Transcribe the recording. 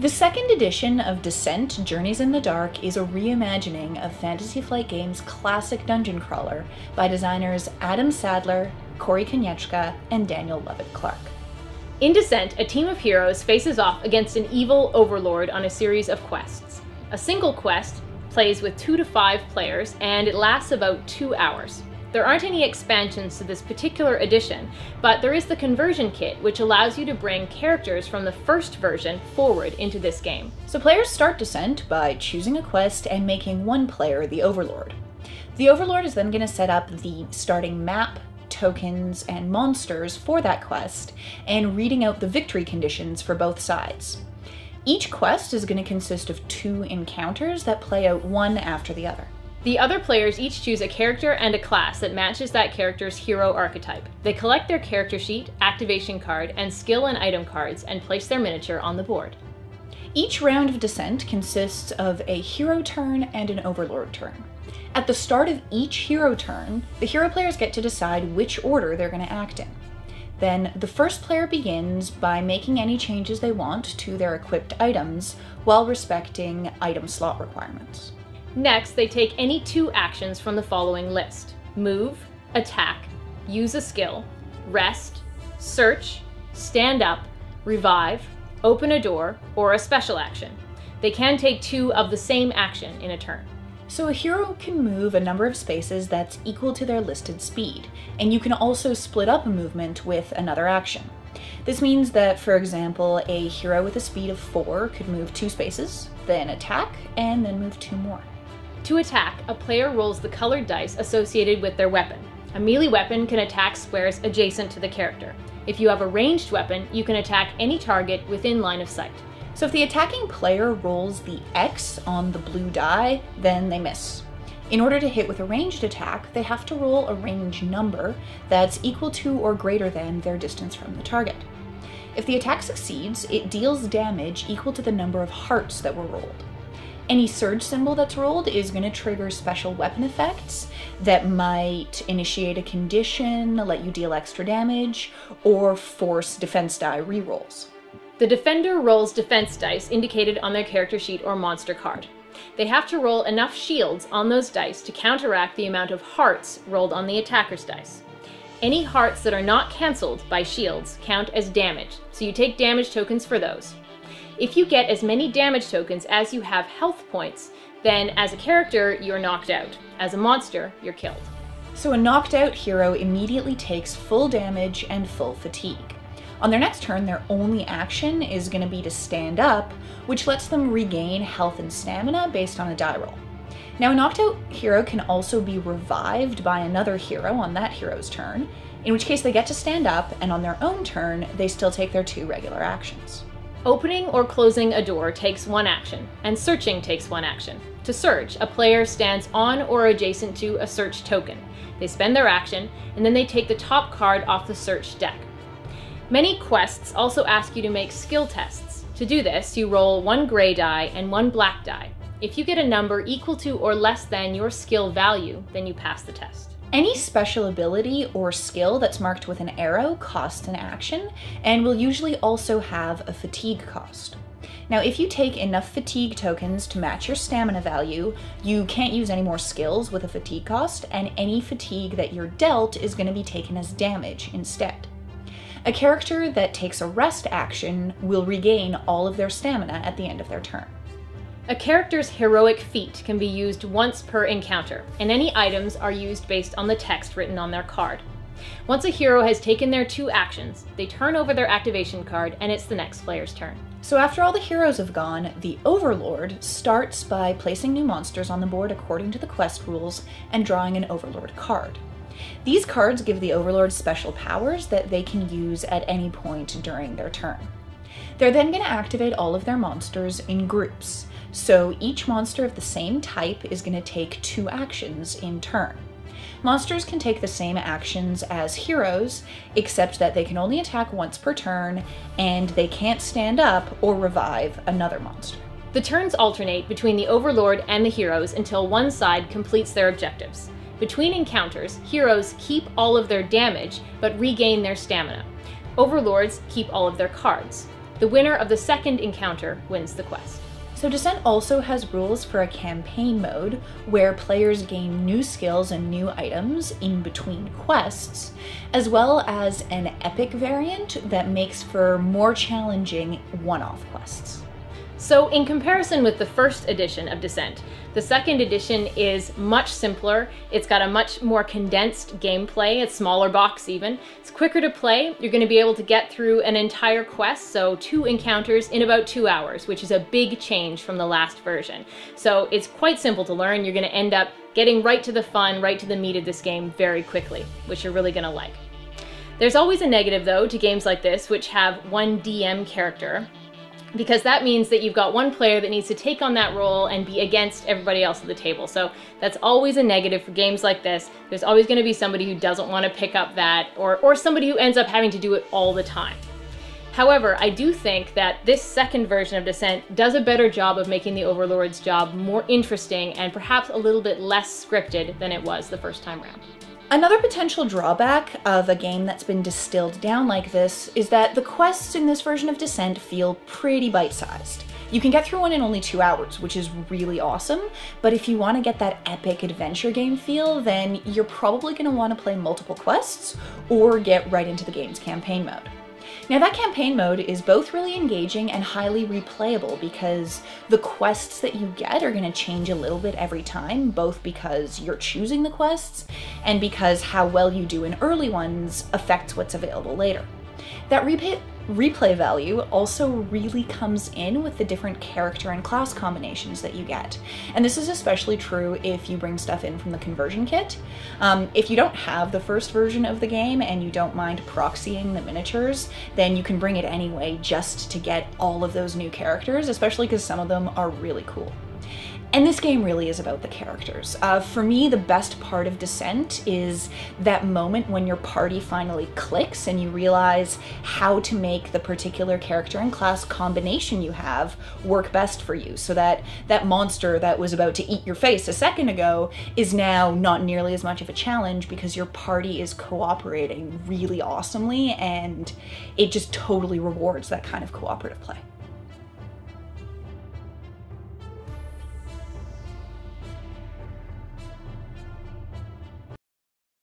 The second edition of Descent Journeys in the Dark is a reimagining of Fantasy Flight Games' classic dungeon crawler by designers Adam Sadler, Corey Konieczka, and Daniel Lovat Clark. In Descent, a team of heroes faces off against an evil overlord on a series of quests. A single quest plays with two to five players, and it lasts about two hours. There aren't any expansions to this particular edition, but there is the conversion kit, which allows you to bring characters from the first version forward into this game. So players start Descent by choosing a quest and making one player the Overlord. The Overlord is then going to set up the starting map, tokens, and monsters for that quest, and reading out the victory conditions for both sides. Each quest is going to consist of two encounters that play out one after the other. The other players each choose a character and a class that matches that character's hero archetype. They collect their character sheet, activation card, and skill and item cards and place their miniature on the board. Each round of Descent consists of a hero turn and an overlord turn. At the start of each hero turn, the hero players get to decide which order they're going to act in. Then the first player begins by making any changes they want to their equipped items while respecting item slot requirements. Next, they take any two actions from the following list move, attack, use a skill, rest, search, stand up, revive, open a door, or a special action. They can take two of the same action in a turn. So a hero can move a number of spaces that's equal to their listed speed, and you can also split up a movement with another action. This means that, for example, a hero with a speed of 4 could move two spaces, then attack, and then move two more. To attack, a player rolls the colored dice associated with their weapon. A melee weapon can attack squares adjacent to the character. If you have a ranged weapon, you can attack any target within line of sight. So if the attacking player rolls the X on the blue die, then they miss. In order to hit with a ranged attack, they have to roll a range number that's equal to or greater than their distance from the target. If the attack succeeds, it deals damage equal to the number of hearts that were rolled. Any surge symbol that's rolled is going to trigger special weapon effects that might initiate a condition, let you deal extra damage, or force defense die rerolls. The defender rolls defense dice indicated on their character sheet or monster card. They have to roll enough shields on those dice to counteract the amount of hearts rolled on the attacker's dice. Any hearts that are not cancelled by shields count as damage, so you take damage tokens for those. If you get as many damage tokens as you have health points, then as a character, you're knocked out. As a monster, you're killed. So a knocked out hero immediately takes full damage and full fatigue. On their next turn, their only action is going to be to stand up, which lets them regain health and stamina based on a die roll. Now, a knocked out hero can also be revived by another hero on that hero's turn, in which case they get to stand up, and on their own turn, they still take their two regular actions. Opening or closing a door takes one action, and searching takes one action. To search, a player stands on or adjacent to a search token. They spend their action, and then they take the top card off the search deck. Many quests also ask you to make skill tests. To do this, you roll one gray die and one black die. If you get a number equal to or less than your skill value, then you pass the test. Any special ability or skill that's marked with an arrow costs an action and will usually also have a fatigue cost. Now, if you take enough fatigue tokens to match your stamina value, you can't use any more skills with a fatigue cost, and any fatigue that you're dealt is going to be taken as damage instead. A character that takes a rest action will regain all of their stamina at the end of their turn. A character's heroic feat can be used once per encounter, and any items are used based on the text written on their card. Once a hero has taken their two actions, they turn over their activation card and it's the next player's turn. So after all the heroes have gone, the Overlord starts by placing new monsters on the board according to the quest rules and drawing an Overlord card. These cards give the Overlord special powers that they can use at any point during their turn. They're then going to activate all of their monsters in groups, so each monster of the same type is going to take two actions in turn. Monsters can take the same actions as heroes, except that they can only attack once per turn, and they can't stand up or revive another monster. The turns alternate between the Overlord and the heroes until one side completes their objectives. Between encounters, heroes keep all of their damage but regain their stamina. Overlords keep all of their cards. The winner of the second encounter wins the quest. So Descent also has rules for a campaign mode where players gain new skills and new items in between quests, as well as an epic variant that makes for more challenging one-off quests. So, in comparison with the first edition of Descent, the second edition is much simpler. It's got a much more condensed gameplay, it's smaller box even. It's quicker to play. You're going to be able to get through an entire quest, so two encounters in about two hours, which is a big change from the last version. So, it's quite simple to learn. You're going to end up getting right to the fun, right to the meat of this game very quickly, which you're really going to like. There's always a negative, though, to games like this, which have one DM character, because that means that you've got one player that needs to take on that role and be against everybody else at the table. So that's always a negative for games like this. There's always going to be somebody who doesn't want to pick up that or, or somebody who ends up having to do it all the time. However, I do think that this second version of Descent does a better job of making the Overlord's job more interesting and perhaps a little bit less scripted than it was the first time around. Another potential drawback of a game that's been distilled down like this is that the quests in this version of Descent feel pretty bite-sized. You can get through one in only two hours, which is really awesome, but if you want to get that epic adventure game feel, then you're probably going to want to play multiple quests or get right into the game's campaign mode. Now that campaign mode is both really engaging and highly replayable because the quests that you get are going to change a little bit every time, both because you're choosing the quests and because how well you do in early ones affects what's available later. That replay, replay value also really comes in with the different character and class combinations that you get. And this is especially true if you bring stuff in from the conversion kit. Um, if you don't have the first version of the game and you don't mind proxying the miniatures, then you can bring it anyway just to get all of those new characters, especially because some of them are really cool. And this game really is about the characters. Uh, for me, the best part of Descent is that moment when your party finally clicks and you realize how to make the particular character and class combination you have work best for you. So that that monster that was about to eat your face a second ago is now not nearly as much of a challenge because your party is cooperating really awesomely and it just totally rewards that kind of cooperative play.